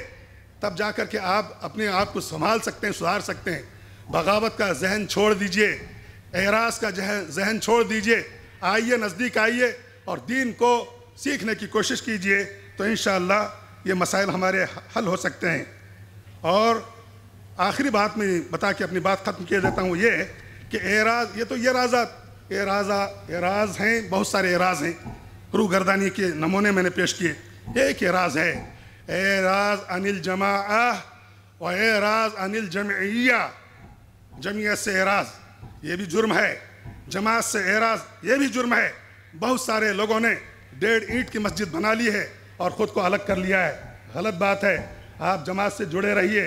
تب جا کر کے آپ اپنے آپ کو سنبھال سکتے ہیں، سدھار سکتے ہیں۔ بغاوت کا ذہن چھوڑ دیجیے۔ اعراض کا ذہن چھوڑ دیجیے۔ آئیے، نزدیک آئیے اور دین کو سیکھنے کی کوشش کیجیے۔ تو انشاءاللہ یہ مسائل ہمارے حل ہو سکتے ہیں۔ اور آخری بات میں بتا کے اپنی بات ختم کیا دیتا ہوں، یہ کہ اعراض یہ تو یہ رازات اعراضہ اعراض ہیں، بہت سارے اعراض ہیں۔ روح گردانی کے نمونے میں نے پیش کیے۔ ایک اعراض ہے۔ اعراض عن الجماعہ و اعراض عن الجمعیہ جمعیت سے اعراض یہ بھی جرم ہے۔ جماعت سے اعراض یہ بھی جرم ہے۔ بہت سارے لوگوں نے ڈیڑھ اینٹ کی مسجد بنا لی ہے اور خود کو الگ کر لیا ہے۔ غلط بات ہے۔ آپ جماعت سے جڑے رہیے۔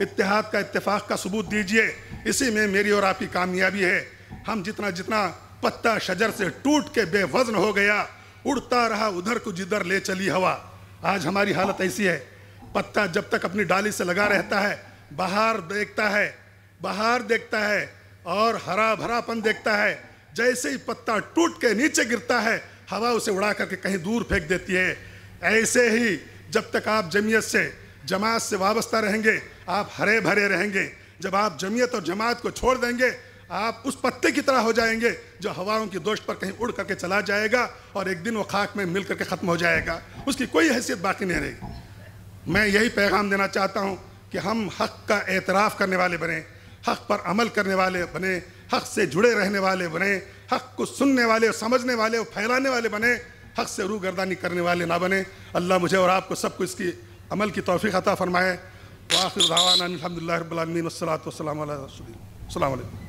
اتحاد کا اتفاق کا ثبوت دیجیے۔ اسی میں میری اور آپ کی کامیابی ہے۔ ہم جتنا جتنا پتہ شجر سے ٹوٹ کے بے وزن ہو گیا، اڑتا رہا، ادھر کو جدھر لے چلی ہوا۔ آج ہماری حالت ایسی ہے۔ پتا جب تک اپنی ڈالی سے لگا رہتا ہے باہر دیکھتا ہے باہر دیکھتا ہے اور ہرا بھرا پن دیکھتا ہے۔ جیسے ہی پتا ٹوٹ کے نیچے گرتا ہے، ہوا اسے اڑا کر کے کہیں دور پھینک دیتی ہے۔ ایسے ہی جب تک آپ جمعیت سے، جماعت سے وابستہ رہیں گے، آپ ہرے بھرے رہیں گے۔ جب آپ جمعیت اور جماعت کو چھوڑ دیں گے آپ اس پتے کی طرح ہو جائیں گے جو ہواؤں کی دوشت پر کہیں اڑ کر کے چلا جائے گا اور ایک دن وہ خاک میں مل کر کے ختم ہو جائے گا۔ اس کی کوئی حیثیت باقی نہیں رہے گی۔ میں یہی پیغام دینا چاہتا ہوں کہ ہم حق کا اعتراف کرنے والے بنیں، حق پر عمل کرنے والے بنے حق سے جڑے رہنے والے بنے حق کو سننے والے اور سمجھنے والے اور پھیلانے والے بنے حق سے روح گردانی کرنے والے نہ بنے اللہ مجھے اور آپ کو سب کو اس کی عمل کی توفیق عطا فرمائے۔ وآخر دعوانا الحمد للہ رب العالمین والصلاة والسلام علیہ رسول السلام علیکم۔